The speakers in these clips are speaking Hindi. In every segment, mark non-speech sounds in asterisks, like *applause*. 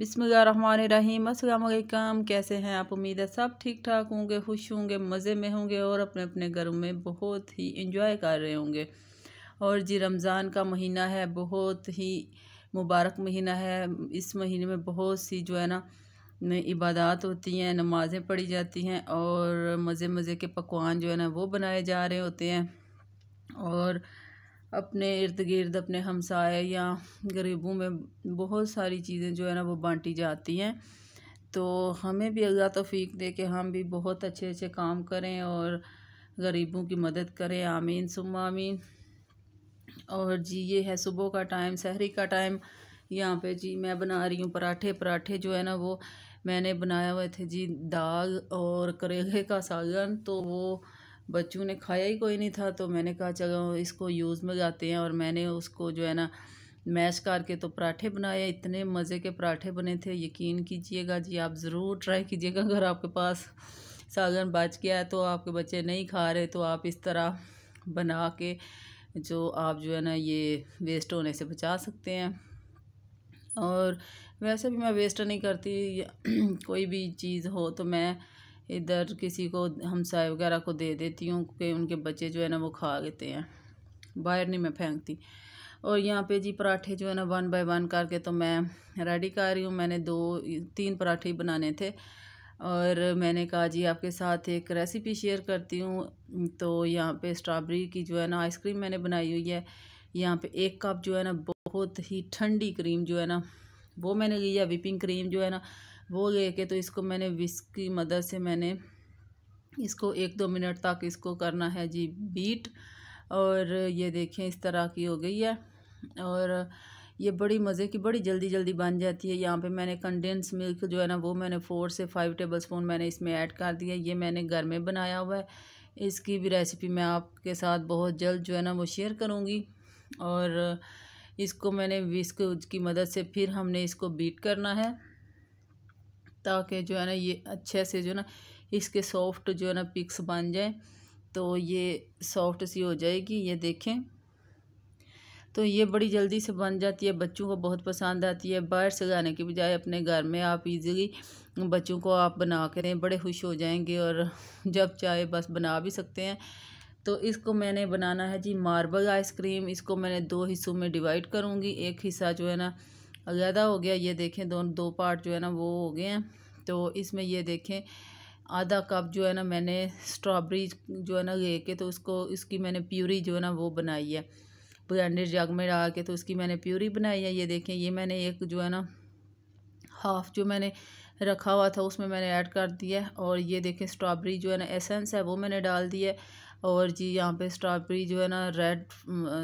बिसमीम अल्लाम कैसे हैं आप? उम्मीद है सब ठीक ठाक होंगे, खुश होंगे, मज़े में होंगे और अपने अपने घरों में बहुत ही इंजॉय कर रहे होंगे। और जी, रमज़ान का महीना है, बहुत ही मुबारक महीना है। इस महीने में बहुत सी जो है ना इबादत होती हैं, नमाज़ें पढ़ी जाती हैं और मज़े मज़े के पकवान जो है ना, वो बनाए जा रहे होते हैं। और अपने इर्द गिर्द, अपने हमसाए या गरीबों में बहुत सारी चीज़ें जो है ना वो बांटी जाती हैं। तो हमें भी अल्लाह तौफीक दे के हम भी बहुत अच्छे अच्छे काम करें और गरीबों की मदद करें। आमीन सुम आमीन। और जी, ये है सुबह का टाइम, सहरी का टाइम। यहाँ पे जी, मैं बना रही हूँ पराठे। पराठे जो है ना वो मैंने बनाए हुए थे जी, दाल और करेले का सालन। तो वो बच्चों ने खाया ही कोई नहीं था तो मैंने कहा, चलो इसको यूज़ में जाते हैं। और मैंने उसको जो है ना, मैश करके तो पराठे बनाए, इतने मज़े के पराठे बने थे। यकीन कीजिएगा जी, आप ज़रूर ट्राई कीजिएगा, अगर आपके पास सालन बच गया है तो आपके बच्चे नहीं खा रहे तो आप इस तरह बना के जो आप जो है ना, ये वेस्ट होने से बचा सकते हैं। और वैसे भी मैं वेस्ट नहीं करती *clears throat* कोई भी चीज़ हो तो मैं इधर किसी को हमसाए वगैरह को दे देती हूँ कि उनके बच्चे जो है ना वो खा लेते हैं। बाहर नहीं मैं फेंकती। और यहाँ पे जी पराठे जो है ना वन बाय वन करके तो मैं रेडी कर रही हूँ। मैंने दो, तीन पराठे बनाने थे। और मैंने कहा जी आपके साथ एक रेसिपी शेयर करती हूँ। तो यहाँ पे स्ट्रॉबेरी की जो है ना आइसक्रीम मैंने बनाई हुई है। यहाँ पे एक कप जो है ना बहुत ही ठंडी क्रीम जो है ना वो मैंने लिया विपिंग क्रीम जो है ना वो लेके तो इसको मैंने विस्क की मदद से मैंने इसको एक दो मिनट तक इसको करना है जी बीट और ये देखें इस तरह की हो गई है। और ये बड़ी मज़े की, बड़ी जल्दी जल्दी बन जाती है। यहाँ पे मैंने कंडेंस मिल्क जो है ना, वो मैंने फ़ोर से फाइव टेबल स्पून मैंने इसमें ऐड कर दिया। ये मैंने घर में बनाया हुआ है। इसकी भी रेसिपी मैं आपके साथ बहुत जल्द जो है ना, वो शेयर करूँगी। और इसको मैंने विस्क की मदद से फिर हमने इसको बीट करना है। ताकि जो है ना ये अच्छे से जो है ना इसके सॉफ्ट जो है ना पिक्स बन जाए तो ये सॉफ्ट सी हो जाएगी, ये देखें। तो ये बड़ी जल्दी से बन जाती है, बच्चों को बहुत पसंद आती है। बाहर से लाने के बजाय अपने घर में आप इजीली बच्चों को आप बना के दें, बड़े खुश हो जाएँगे और जब चाहे बस बना भी सकते हैं। तो इसको मैंने बनाना है जी मार्बल आइसक्रीम, इसको मैंने दो हिस्सों में डिवाइड करूँगी, एक हिस्सा जो है ना अलहदा हो गया, ये देखें दोनों दो पार्ट जो है ना वो हो गए हैं। तो इसमें ये देखें, आधा कप जो है ना मैंने स्ट्रॉबेरी जो है ना ले के तो उसको, इसकी मैंने प्यूरी जो है ना वो बनाई है। ब्लेंडेड जग में डाल के तो उसकी मैंने प्यूरी बनाई है। ये देखें, ये मैंने एक जो है ना हाफ़ जो मैंने रखा हुआ था उसमें मैंने ऐड कर दिया और ये देखें स्ट्रॉबेरी जो है ना एसेंस है वो मैंने डाल दिया और जी यहाँ पे स्ट्रॉबेरी जो है ना रेड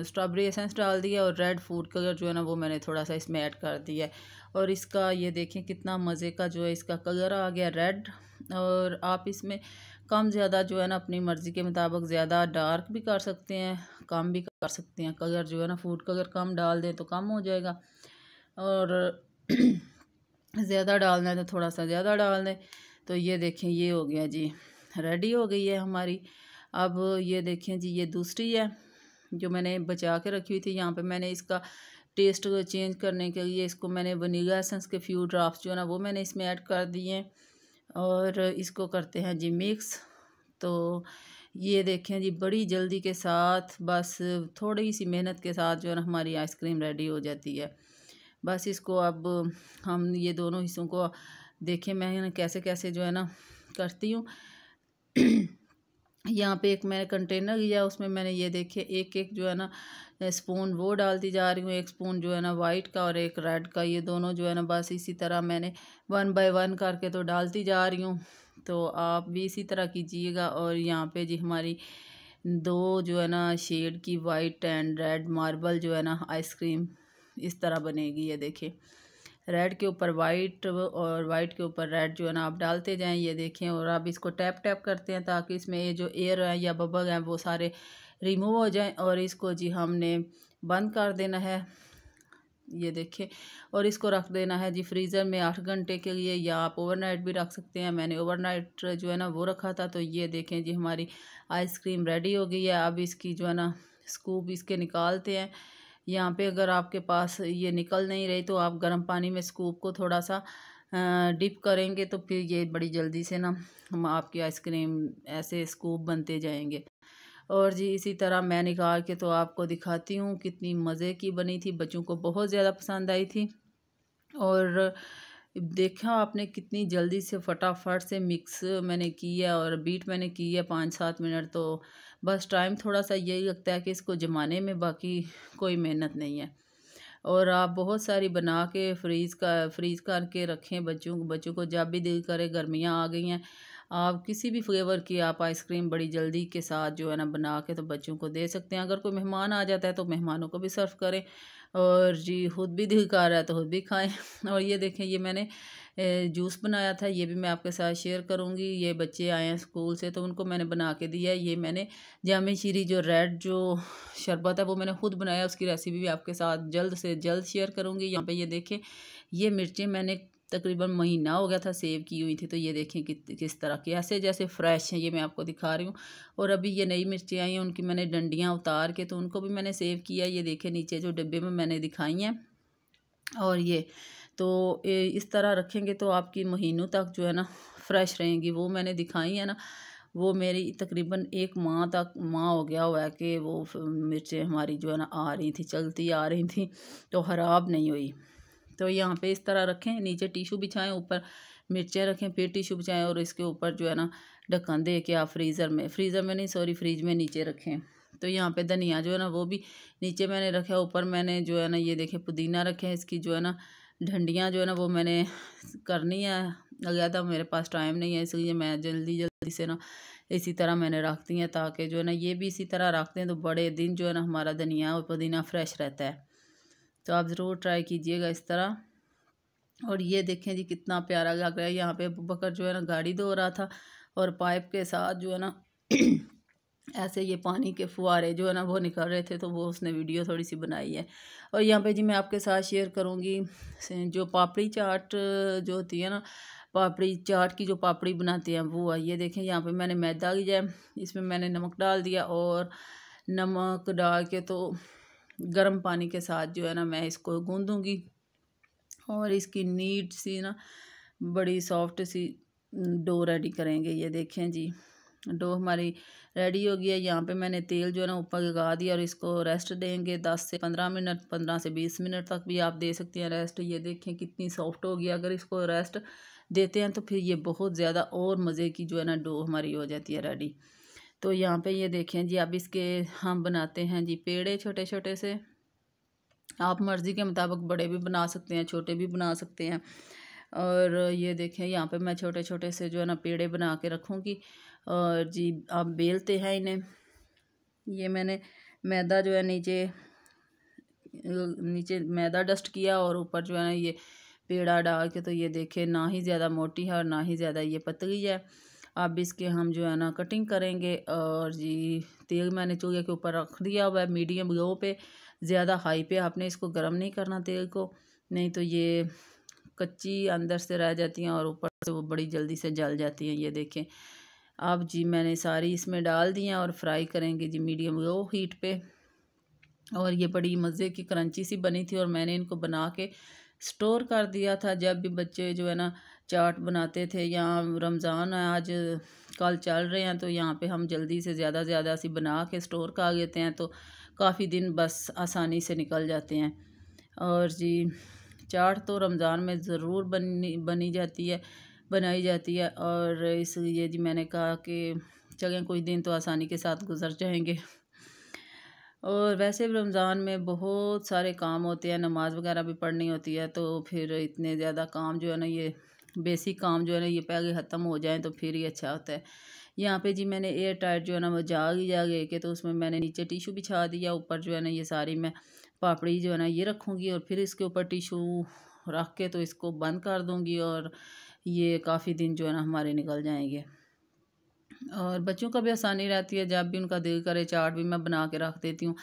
स्ट्रॉबेरी एसेंस डाल दिया और रेड फ़ूड कलर जो है ना वो मैंने थोड़ा सा इसमें ऐड कर दिया है। और इसका ये देखें कितना मज़े का जो है इसका कलर आ गया रेड और आप इसमें कम ज़्यादा जो है ना अपनी मर्ज़ी के मुताबिक ज़्यादा डार्क भी कर सकते हैं, कम भी कर सकते हैं। कलर जो है ना फ़ूड कलर कम डाल दें तो कम हो जाएगा और *clears throat* ज़्यादा डालना है तो थोड़ा सा ज़्यादा डाल दें। तो ये देखें ये हो गया जी रेडी हो गई है हमारी। अब ये देखें जी, ये दूसरी है, जो मैंने बचा के रखी हुई थी। यहाँ पे मैंने इसका टेस्ट चेंज करने के लिए इसको मैंने वनीला एसेंस के फ्यू ड्राफ्ट जो है ना, वो मैंने इसमें ऐड कर दिए और इसको करते हैं जी मिक्स। तो ये देखें जी, बड़ी जल्दी के साथ, बस थोड़ी सी मेहनत के साथ जो है ना, हमारी आइसक्रीम रेडी हो जाती है। बस इसको अब हम ये दोनों हिस्सों को देखें, मैं कैसे कैसे जो है ना, करती हूँ। यहाँ पे एक मैंने कंटेनर लिया, उसमें मैंने ये देखे एक एक जो है ना स्पून वो डालती जा रही हूँ, एक स्पून जो है ना वाइट का और एक रेड का, ये दोनों जो है ना बस इसी तरह मैंने वन बाय वन करके तो डालती जा रही हूँ। तो आप भी इसी तरह कीजिएगा और यहाँ पे जी हमारी दो जो है ना शेड की वाइट एंड रेड मार्बल जो है ना आइसक्रीम इस तरह बनेगी, ये देखिए। रेड के ऊपर वाइट और वाइट के ऊपर रेड जो है ना आप डालते जाएँ, ये देखें और आप इसको टैप टैप करते हैं ताकि इसमें ये जो एयर है या बबल हैं वो सारे रिमूव हो जाएँ और इसको जी हमने बंद कर देना है। ये देखें और इसको रख देना है जी फ्रीज़र में आठ घंटे के लिए या आप ओवरनाइट भी रख सकते हैं। मैंने ओवरनाइट जो है ना वो रखा था तो ये देखें जी हमारी आइसक्रीम रेडी हो गई है। अब इसकी जो है ना स्कूप इसके निकालते हैं। यहाँ पे अगर आपके पास ये निकल नहीं रही तो आप गर्म पानी में स्कूप को थोड़ा सा डिप करेंगे तो फिर ये बड़ी जल्दी से ना हम आपकी आइसक्रीम ऐसे स्कूप बनते जाएँगे। और जी, इसी तरह मैं निकाल के तो आपको दिखाती हूँ कितनी मज़े की बनी थी, बच्चों को बहुत ज़्यादा पसंद आई थी। और देखा आपने कितनी जल्दी से फटाफट से मिक्स मैंने की है और बीट मैंने की है पाँच सात मिनट तो बस टाइम थोड़ा सा यही लगता है कि इसको जमाने में बाकी कोई मेहनत नहीं है। और आप बहुत सारी बना के फ्रीज़ का, फ्रीज़ करके रखें बच्चों बच्चों को जब भी दिल करे गर्मियाँ आ गई हैं, आप किसी भी फ्लेवर की आप आइसक्रीम बड़ी जल्दी के साथ जो है ना बना के तो बच्चों को दे सकते हैं। अगर कोई मेहमान आ जाता है तो मेहमानों को भी सर्व करें। और जी, खुद भी दिल कर रहा है तो खुद भी खाएँ। *laughs* और ये देखें, ये मैंने जूस बनाया था, ये भी मैं आपके साथ शेयर करूँगी। ये बच्चे आए हैं स्कूल से तो उनको मैंने बना के दिया ये मैंने जामे शीरी जो रेड जो शरबत है, वो मैंने खुद बनाया। उसकी रेसिपी भी आपके साथ जल्द से जल्द शेयर करूँगी। यहाँ पे ये देखें, ये मिर्चें मैंने तकरीबन महीना हो गया था सेव की हुई थी तो ये देखें कि, किस तरह की, ऐसे जैसे फ्रेश हैं, ये मैं आपको दिखा रही हूँ। और अभी ये नई मिर्चें आई हैं, उनकी मैंने डंडियाँ उतार के तो उनको भी मैंने सेव किया ये देखें, नीचे जो डिब्बे में मैंने दिखाई हैं। और ये तो इस तरह रखेंगे तो आपकी महीनों तक जो है ना फ्रेश रहेंगी। वो मैंने दिखाई है ना, वो मेरी तकरीबन एक माह तक, माह हो गया हुआ है कि वो मिर्चें हमारी जो है ना, आ रही थी, चलती आ रही थी तो ख़राब नहीं हुई। तो यहाँ पे इस तरह रखें, नीचे टिशू बिछाएँ, ऊपर मिर्चें रखें, फिर टिशू बिछाएँ और इसके ऊपर जो है ना, ढक्कन दे के आप फ्रीज़र में फ्रीज़र में नहीं सॉरी फ्रिज में नीचे रखें। तो यहाँ पे धनिया जो है ना, वो भी नीचे मैंने रखा ऊपर मैंने जो है ना, ये देखें, पुदीना रखे इसकी जो है ना ढंडियाँ जो है ना, वो मैंने करनी है। गया था मेरे पास टाइम नहीं है, इसलिए मैं जल्दी जल्दी से ना इसी तरह मैंने रख दी हैं ताकि जो है ना, ये भी इसी तरह रखते हैं तो बड़े दिन जो है ना, हमारा धनिया और पुदीना फ्रेश रहता है। तो आप ज़रूर ट्राई कीजिएगा इस तरह। और ये देखें जी, कितना प्यारा लग रहा है। यहाँ पे बकर जो है ना, गाड़ी धो रहा था और पाइप के साथ जो है ना *clears throat* ऐसे ये पानी के फुहारे जो है ना, वो निकल रहे थे तो वो उसने वीडियो थोड़ी सी बनाई है। और यहाँ पे जी मैं आपके साथ शेयर करूँगी जो पापड़ी चाट जो होती है ना, पापड़ी चाट की जो पापड़ी बनाते हैं, वो है। ये देखें, यहाँ पे मैंने मैदा लिया इसमें मैंने नमक डाल दिया और नमक डाल के तो गर्म पानी के साथ जो है ना, मैं इसको गूँधूँगी और इसकी नीट सी ना, बड़ी सॉफ्ट सी डो रेडी करेंगे, ये देखें जी। डो हमारी रेडी हो गई है। यहाँ पे मैंने तेल जो है ना ऊपर लगा दिया और इसको रेस्ट देंगे दस से पंद्रह मिनट, पंद्रह से बीस मिनट तक भी आप दे सकते हैं रेस्ट ये देखें कितनी सॉफ्ट हो गया अगर इसको रेस्ट देते हैं तो फिर ये बहुत ज़्यादा और मज़े की जो है ना डो हमारी हो जाती है रेडी तो यहाँ पे ये देखें जी, अब इसके हम बनाते हैं जी पेड़े छोटे छोटे से। आप मर्ज़ी के मुताबिक बड़े भी बना सकते हैं, छोटे भी बना सकते हैं। और ये देखें, यहाँ पे मैं छोटे छोटे से जो है ना पेड़े बना के रखूँगी। और जी, आप बेलते हैं इन्हें। ये मैंने मैदा जो है नीचे नीचे मैदा डस्ट किया और ऊपर जो है ना ये पेड़ा डाल के तो ये देखें, ना ही ज़्यादा मोटी है और ना ही ज़्यादा ये पतली है। अब इसके हम जो है ना कटिंग करेंगे और जी, तेल मैंने चूल्हे के ऊपर रख दिया हुआ है मीडियम लो पे, ज़्यादा हाई पे आपने इसको गर्म नहीं करना तेल को, नहीं तो ये कच्ची अंदर से रह जाती हैं और ऊपर से वो बड़ी जल्दी से जल जाती हैं, ये देखें। अब जी मैंने सारी इसमें डाल दी हैं और फ्राई करेंगे जी मीडियम लो हीट पे। और ये बड़ी मज़े की क्रंची सी बनी थी और मैंने इनको बना के स्टोर कर दिया था। जब भी बच्चे जो है ना चाट बनाते थे यहाँ रमज़ान आज कल चल रहे हैं तो यहाँ पे हम जल्दी से ज़्यादा से ज़्यादा सी बना के स्टोर कर लेते हैं तो काफ़ी दिन बस आसानी से निकल जाते हैं। और जी चाट तो रमज़ान में ज़रूर बनी बनी जाती है, बनाई जाती है और इसलिए जी मैंने कहा कि चलें कुछ दिन तो आसानी के साथ गुजर जाएँगे। और वैसे भी रमज़ान में बहुत सारे काम होते हैं, नमाज़ वगैरह भी पढ़नी होती है तो फिर इतने ज़्यादा काम जो है ना ये बेसिक काम जो है ना ये पहले ख़त्म हो जाए तो फिर ही अच्छा होता है। यहाँ पे जी मैंने एयर टाइट जो है ना वो जाग ही जागे के तो उसमें मैंने नीचे टिशू बिछा दिया, ऊपर जो है ना ये सारी मैं पापड़ी जो है ना ये रखूँगी और फिर इसके ऊपर टिशू रख के तो इसको बंद कर दूँगी और ये काफ़ी दिन जो है ना हमारे निकल जाएँगे। और बच्चों का भी आसानी रहती है, जब भी उनका दिल करे चाट भी मैं बना के रख देती हूँ।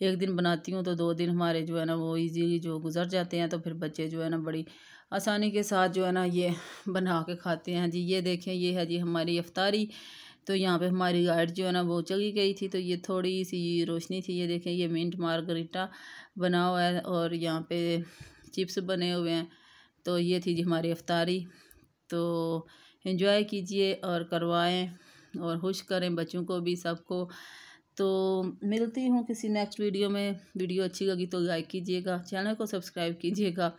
एक दिन बनाती हूँ तो दो दिन हमारे जो है ना वो ईजीली जो गुजर जाते हैं तो फिर बच्चे जो है ना बड़ी आसानी के साथ जो है ना ये बना के खाते हैं। जी, ये देखें, ये है जी हमारी अफ्तारी तो यहाँ पे हमारी गाइड जो है ना वो चली गई थी तो ये थोड़ी सी रोशनी थी। ये देखें, ये मिंट मार्गरीटा बना हुआ है और यहाँ पे चिप्स बने हुए हैं। तो ये थी जी हमारी अफ्तारी तो इन्जॉय कीजिए और करवाएँ और खुश करें बच्चों को भी, सबको। तो मिलती हूँ किसी नेक्स्ट वीडियो में। वीडियो अच्छी लगी तो लाइक कीजिएगा चैनल को सब्सक्राइब कीजिएगा।